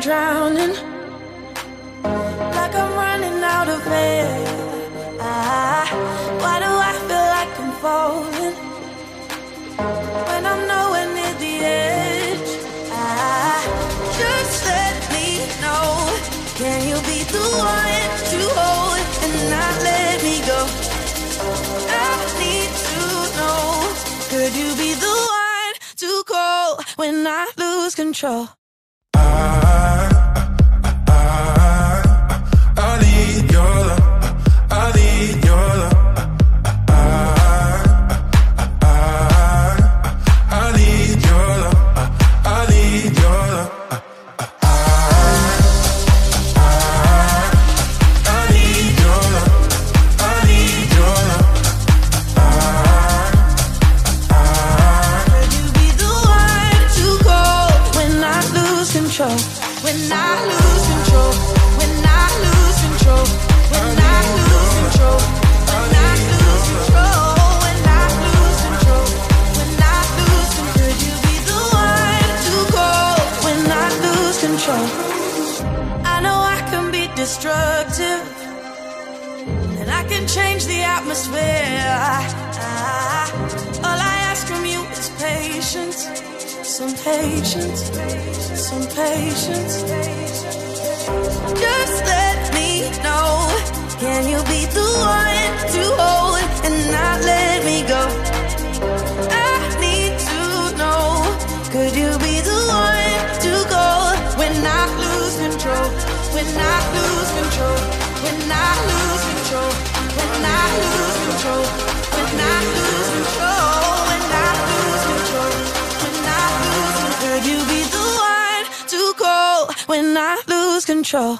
drowning, like I'm running out of air. Ah, why do I feel like I'm falling when I'm nowhere near the edge? Ah, just let me know. Can you be the one to hold and not let me go? I need to know. Could you be the one to call when I lose control? When I lose control. When I lose control. When I lose control. When I lose control. When I lose control. When I lose control. Could you be the one to call when I lose control? I know I can be destructive. And I can change the atmosphere. Ah, all I ask from you is patience. Some patience. Some patience. Just let me know. Can you be the one to hold and not let me go? I need to know. Could you be the one to go when I lose control? When I lose control. When I lose control. When I lose control. When I when I lose control?